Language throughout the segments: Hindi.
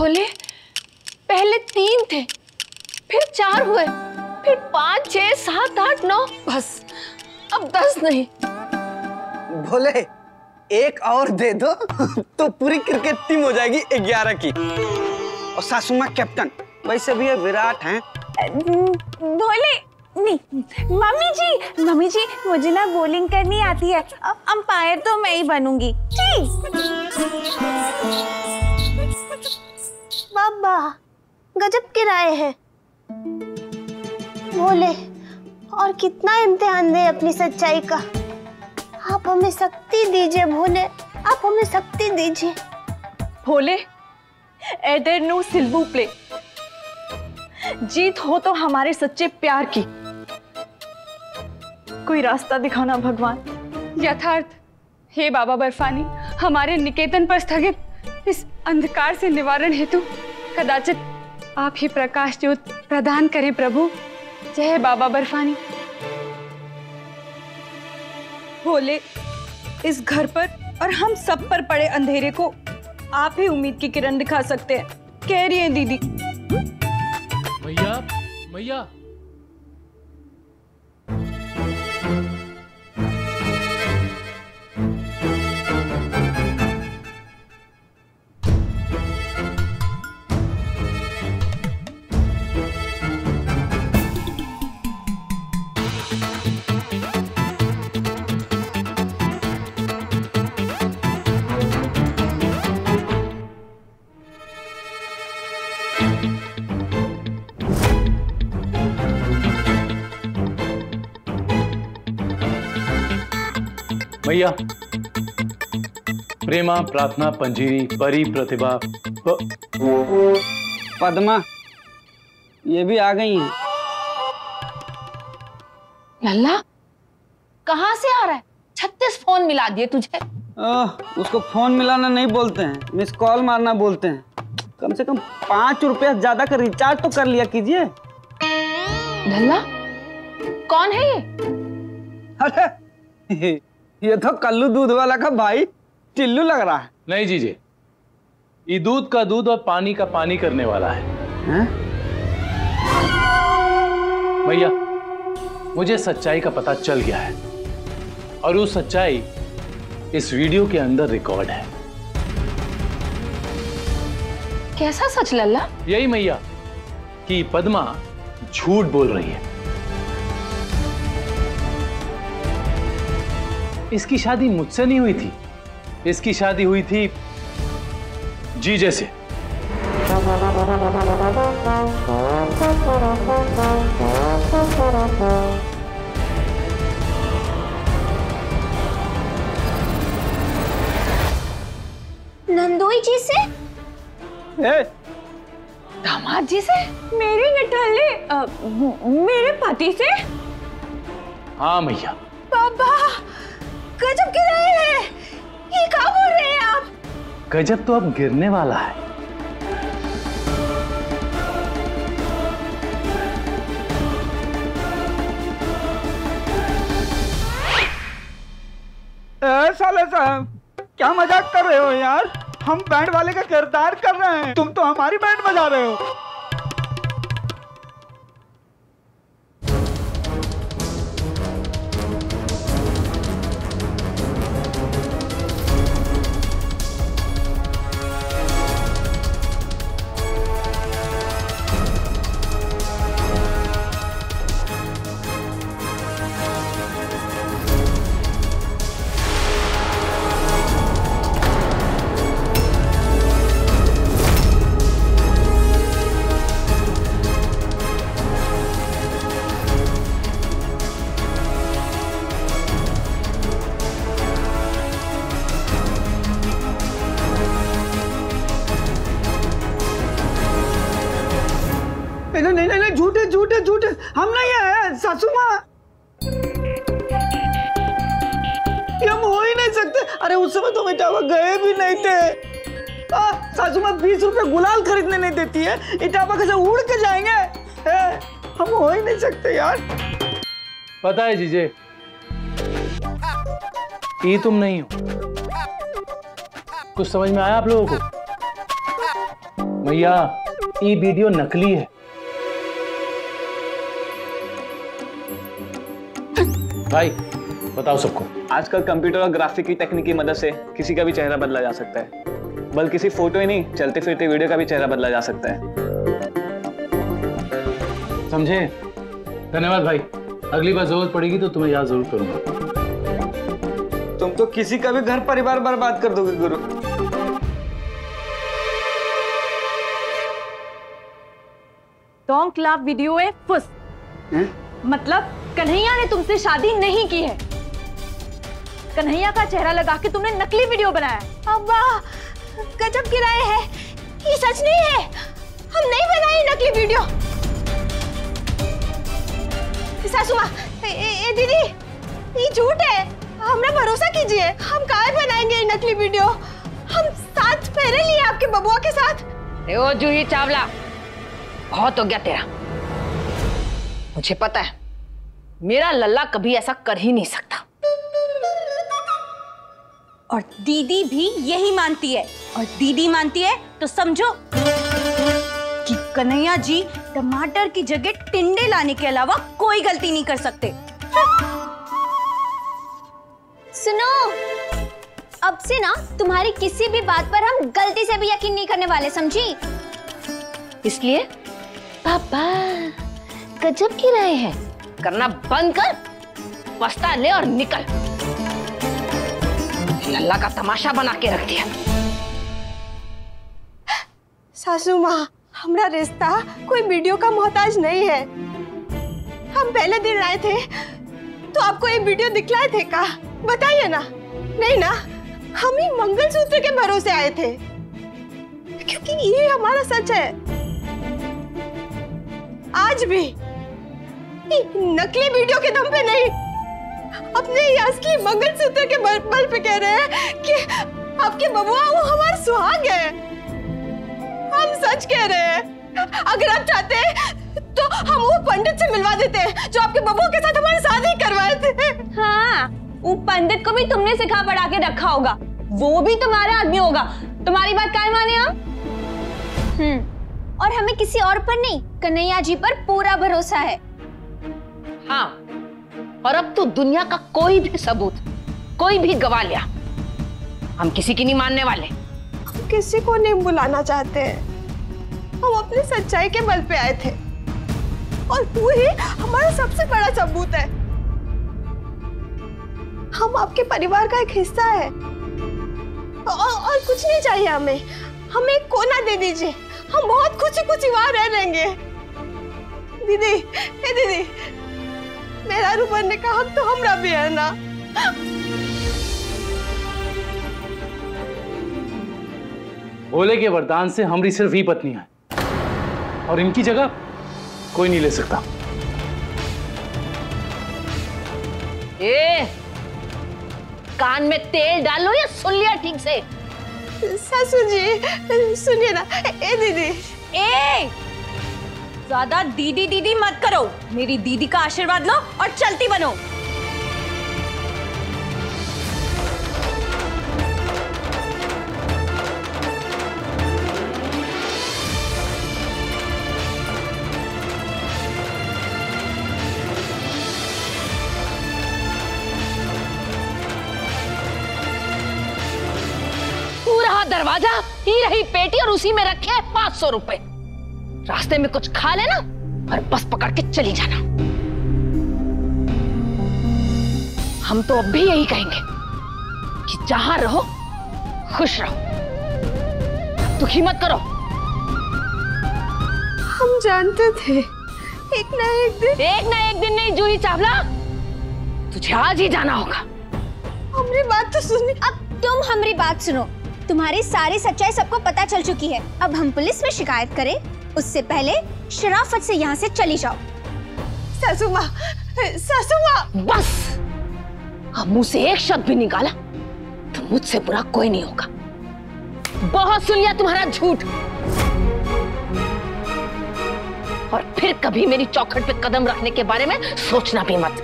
भोले पहले तीन थे फिर चार हुए फिर पाँच छह सात आठ नौ। बस अब दस नहीं। भोले एक और दे दो तो पूरी क्रिकेट टीम हो जाएगी ग्यारह की। और सासू माँ कैप्टन वैसे भी ये विराट हैं। भोले नहीं मम्मी जी मम्मी जी मुझे ना बॉलिंग करनी आती है। अब अंपायर तो मैं ही बनूँगी। जी बाबा, गजब किराए हैं। बोले और कितना इम्तिहान दे अपनी सच्चाई का। आप हमें शक्ति दीजिए भोले, आप हमें शक्ति दीजिए। भोले एडेनो सिल्वू प्ले जीत हो तो हमारे सच्चे प्यार की। कोई रास्ता दिखाना भगवान? यथार्थ, हे बाबा बर्फानी, हमारे निकेतन पर स्थगित इस अंधकार से निवारण हेतु कदाचित आप ही प्रकाश ज्योत प्रदान करें प्रभु। जय बाबा बर्फानी। भोले, इस घर पर और हम सब पर पड़े अंधेरे को आप ही उम्मीद की किरण दिखा सकते हैं। कह रही है दीदी। मैया मैया मैया प्रेमा प्रार्थना पंजीरी परी प्रतिभा। प... पद्मा ये भी आ गई हैं। लल्ला कहाँ से आ रहा है? छत्तीस फ़ोन मिला दिए तुझे। ओह, उसको फ़ोन मिलाना नहीं बोलते हैं। मिस कॉल मारना बोलते हैं। कम से कम पाँच रुपया ज़्यादा का रिचार्ज तो कर लिया कीजिए। लल्ला कौन है ये? अरे ये तो कल्लू दूध वाला का भाई टिल्लू लग रहा है। नहीं जीजे ये दूध का दूध और पानी का पानी करने वाला है। हैं? भैया मुझे सच्चाई का पता चल गया है और वो सच्चाई इस वीडियो के अंदर रिकॉर्ड है। कैसा सच लल्ला? यही मैया कि पद्मा झूठ बोल रही है। इसकी शादी मुझसे नहीं हुई थी। इसकी शादी हुई थी जी जैसे नंदोई जी से? ए, दामाद जी से? मेरे निठल्ले मेरे पति से? हाँ मैया बाबा! गजब गिराए हैं। ये क्या बोल रहे हैं आप? गजब तो अब गिरने वाला है। साले साहब क्या मज़ाक कर रहे हो यार? हम बैंड वाले का किरदार कर रहे हैं। तुम तो हमारी बैंड बजा रहे हो। अरे उस समय तो इटावा गए भी नहीं थे। सासू माँ बीस रुपए गुलाल खरीदने नहीं देती है। इटावा कैसे उड़ के जाएँगे? ए, हम हो ही नहीं सकते यार। पता है जीजे ये तुम नहीं हो। कुछ समझ में आया आप लोगों को? भैया ये वीडियो नकली है। भाई बताओ सबको। आजकल कंप्यूटर और ग्राफिक की टेक्निक की मदद से किसी का भी चेहरा बदला जा सकता है। बल्कि सिर्फ़ फ़ोटो ही नहीं चलते फिरते वीडियो का भी चेहरा बदला जा सकता है। समझे? धन्यवाद भाई। अगली बार ज़रूरत पड़ेगी तो तुम्हें याद ज़रूर करूँगा। तुम तो किसी का भी घर परिवार बर्बाद कर दोगे गुरु। टोंक लाभ वीडियो है फुस। मतलब कन्हैया ने तुमसे शादी नहीं की है। कन्हैया का चेहरा लगा के तुमने नकली वीडियो बनाया। अब्बा, गजब गिराए है। ये सच नहीं है। हम नहीं बनाए नकली वीडियो। सासू माँ दीदी, ये झूठ है। हमरा भरोसा कीजिए, हम काहे बनाएँगे नकली वीडियो? हम साथ फेरे लिए आपके बबुआ के साथ। ओ जूही चावला। बहुत हो गया तेरा। मुझे पता है, मेरा लल्ला कभी ऐसा कर ही नहीं सकता। और दीदी भी यही मानती है। और दीदी मानती है तो समझो कि कन्हैया जी टमाटर की जगह टिंडे लाने के अलावा कोई गलती नहीं कर सकते। सुनो, अब से ना तुम्हारी किसी भी बात पर हम गलती से भी यकीन नहीं करने वाले, समझी? इसलिए पापा, गजब की राय है। करना बंद कर पछता ले और निकल। लल्ला का तमाशा बना के रख दिया। सासू माँ, हमारा रिश्ता कोई वीडियो का मोहताज नहीं है। हम पहले दिन आए थे तो आपको ये वीडियो दिखलाए थे का? बताइए ना। नहीं ना, हम ही मंगलसूत्र के भरोसे आए थे। क्योंकि ये हमारा सच है। आज भी नकली वीडियो के दम पे नहीं। अपने ये असली मंगलसूत्र के बल बल पे कह रहे हैं कि आपके बबुआ वो हमारा सुहाग है। हम सच कह रहे हैं। अगर आप चाहते हैं तो हम वो पंडित से मिलवा देते हैं जो आपके बबुआ के साथ हमारी शादी करवाए थे। हाँ वो पंडित को भी तुमने सिखा पढ़ा के रखा होगा। वो भी तुम्हारा आदमी होगा। तुम्हारी बात काय माने हम हम्म और हमें किसी और पर नहीं कन्हैया जी पर पूरा भरोसा है। हाँ और अब तो दुनिया का कोई भी सबूत कोई भी गवाह लिया हम किसी की नहीं मानने वाले। हम किसी को नहीं बुलाना चाहते। हैं हम अपनी सच्चाई के बल पे आए थे। और वो ही हमारा सबसे बड़ा सबूत है। हम आपके परिवार का एक हिस्सा है। और, और कुछ नहीं चाहिए हमें। हमें एक कोना दे दीजिए। हम बहुत खुशी खुशी वहाँ रह लेंगे। दीदी दीदी मेरा रू बनने का हक तो हमरा भी है ना? भोले के वरदान से हमारी सिर्फ़ ही पत्नी है। और इनकी जगह कोई नहीं ले सकता। ए कान में तेल डालो या सुन लिया ठीक से? सासू जी सुनिए ना ए दीदी। ए ज़्यादा दीदी दीदी मत करो। मेरी दीदी का आशीर्वाद लो और चलती बनो। दरवाज़ा, ही रही पेटी और उसी में रखे पाँच सौ रुपए। रास्ते में कुछ खा लेना और बस पकड़ के चली जाना। हम तो अब भी यही कहेंगे कि जहाँ रहो खुश रहो। दुखी मत करो। हम जानते थे एक ना एक दिन। एक ना एक दिन नहीं जूही चावला। तुझे आज ही जाना होगा। हमारी बात तो सुनी। अब तुम हमारी बात सुनो। तुम्हारी सारी सच्चाई सबको पता चल चुकी है। अब हम पुलिस में शिकायत करें। उससे पहले शराफत से यहाँ से चली जाओ। सासू माँ सासू माँ बस! अब मुँह से एक शब्द भी निकाला तो मुझसे बुरा कोई नहीं होगा। बहुत सुन लिया तुम्हारा झूठ। और फिर कभी मेरी चौखट पे कदम रखने के बारे में सोचना भी मत।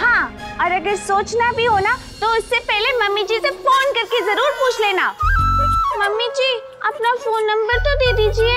हाँ और अगर सोचना भी हो ना तो उससे पहले मम्मी जी से फ़ोन करके ज़रूर पूछ लेना। मम्मी जी अपना फ़ोन नंबर तो दे दीजिए।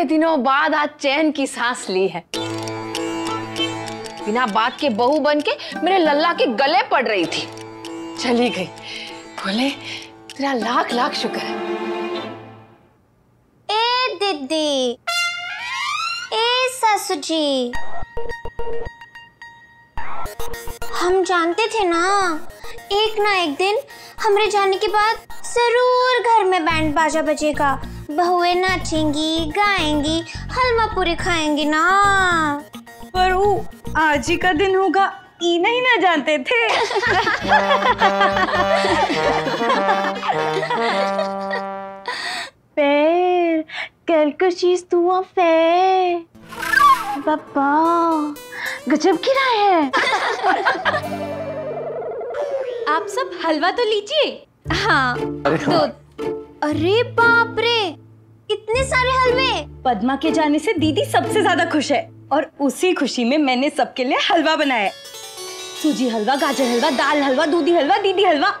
इतने दिनों बाद आज चैन की सांस ली है। बिना बात के बहू बन के मेरे लल्ला के गले पड़ रही थी। चली गई। बोले, तेरा लाख लाख शुक्र है। ए दीदी, ए ससु जी हम जानते थे ना, एक ना एक दिन हमरे जाने के बाद ज़रूर घर में बैंड बाजा बजेगा। बहुएँ नाचेंगी गाएँगी हलवा पूरी खाएँगी ना। पर वो आज ही का दिन होगा ई नहीं ना जानते थे। पैर quelque चीज़ तू फे पापा गजब गिरा है। आप सब हलवा तो लीजिए। हाँ तो अरे बाप रे इतने सारे हलवे। पद्मा के जाने से दीदी सबसे ज़्यादा खुश है और उसी खुशी में मैंने सबके लिए हलवा बनाया है। सूजी हलवा गाजर हलवा दाल हलवा दूधी हलवा दीदी हलवा।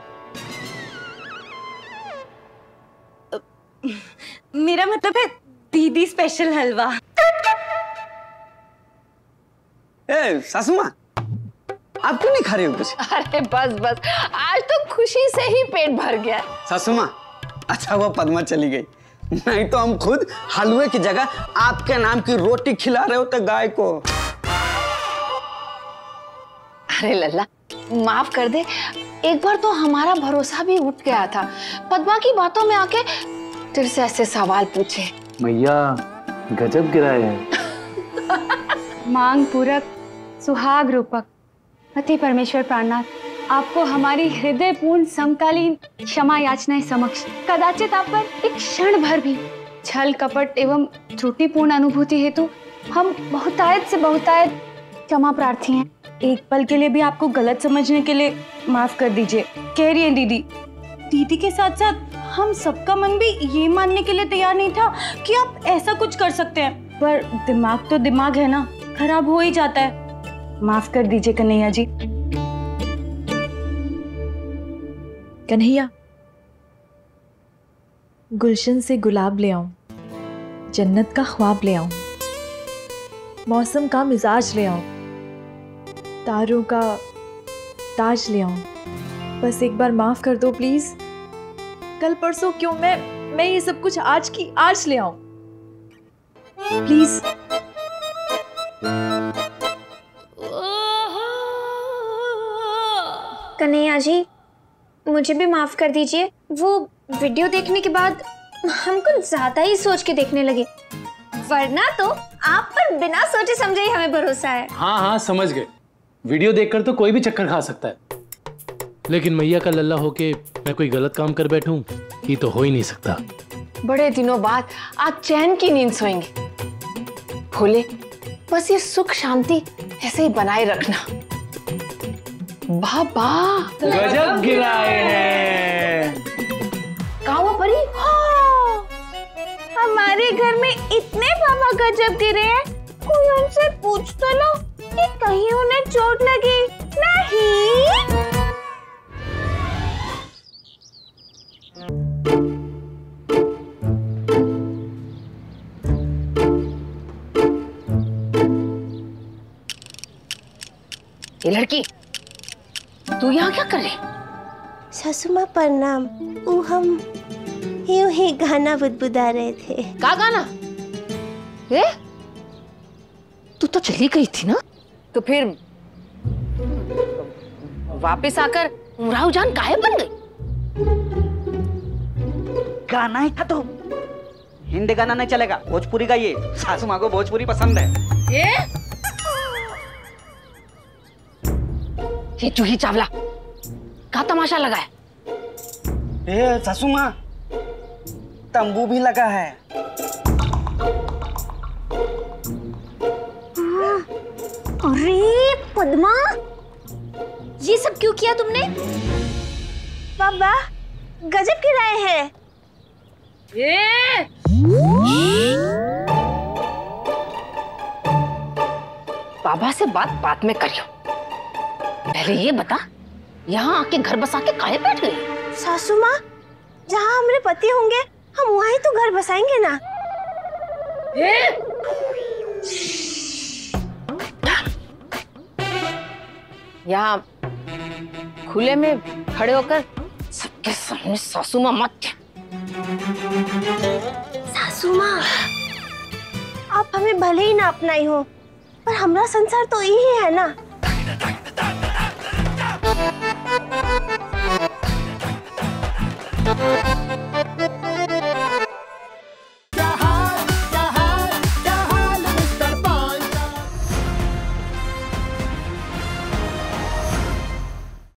मेरा मतलब है दीदी स्पेशल हलवा। ए सासू माँ आप क्यों नहीं खा रहे हो कुछ? अरे बस बस आज तो खुशी से ही पेट भर गया। सासू माँ अच्छा वो पद्मा चली गई। नहीं तो हम खुद हलवे की जगह आपके नाम की रोटी खिला रहे होते गाय को। अरे लल्ला माफ़ कर दे एक बार तो हमारा भरोसा भी उठ गया था। पद्मा की बातों में आके तेरे से ऐसे सवाल पूछे। मैया गजब गिराए हैं। मांग पूरक सुहाग रूपक पति परमेश्वर प्राणनाथ। आपको हमारी हृदयपूर्ण समकालीन क्षमा याचनाएँ समक्ष, कदाचित आप पर एक क्षण भर भी छल, कपट एवं त्रुटिपूर्ण अनुभूति हेतु हम बहुतायत से बहुतायत क्षमा प्रार्थी हैं। एक पल के लिए भी आपको गलत समझने के लिए माफ़ कर दीजिए। कह रही है दीदी। दीदी के साथ साथ हम सबका मन भी ये मानने के लिए तैयार नहीं था कि आप ऐसा कुछ कर सकते हैं। पर दिमाग तो दिमाग है ना, खराब हो ही जाता है। माफ़ कर दीजिए कन्हैया जी। कन्हैया। गुलशन से गुलाब ले आऊँ, जन्नत का ख्वाब ले आऊँ, मौसम का मिजाज ले आऊँ, तारों का ताज ले आऊँ। बस एक बार माफ़ कर दो प्लीज़। कल परसों क्यों मैं मैं ये सब कुछ आज की आज ले आऊँ? प्लीज़। कन्हैया जी मुझे भी माफ़ कर दीजिए। वो वीडियो देखने के बाद हम कुछ ज़्यादा ही सोच के देखने लगे। वरना तो आप पर बिना सोचे समझे ही हमें भरोसा है। हाँ हाँ समझ गए। वीडियो देखकर तो कोई भी चक्कर खा सकता है। लेकिन मैया का लल्ला होके मैं कोई गलत काम कर बैठूं ये तो हो ही नहीं सकता। बड़े दिनों बाद आज चैन की नींद सोएँगे। भोले बस ये सुख शांति ऐसे ही बनाए रखना। बाबा गजब गिराए हैं। कहा परी? हमारे घर में इतने पापा गजब गिरे हैं कोई उनसे पूछ तो लो कि कहीं उन्हें चोट लगी। नहीं। ये लड़की तू यहाँ क्या कर रही? सासुमा प्रणाम। ऊ हम यूँ ही गाना बुदबुदा रहे थे। का गाना? ए? तू तो चली गई थी ना? तो फिर वापस आकर उमराव जान काहे बन गई। गाना ही था तो। हिंदी गाना नहीं चलेगा। भोजपुरी का ये। सासू माँ को भोजपुरी पसंद है। ये ये जूही चावला। का तमाशा लगा है? ए सासू माँ तंबू भी लगा है। अरे पद्मा ये सब क्यों किया तुमने? बाबा गजब की राय है। ये बाबा से बात बाद में करियो। पहले ये बता यहाँ आके घर बसा के काहे बैठ गई? सासू माँ जहाँ हमारे पति होंगे हम वहीं तो घर बसाएँगे ना। ए? यहाँ खुले में खड़े होकर सबके सामने सासू माँ मत सासू माँ आप हमें भले ही ना अपनाई हो पर हमारा संसार तो यही है ना। Thank you.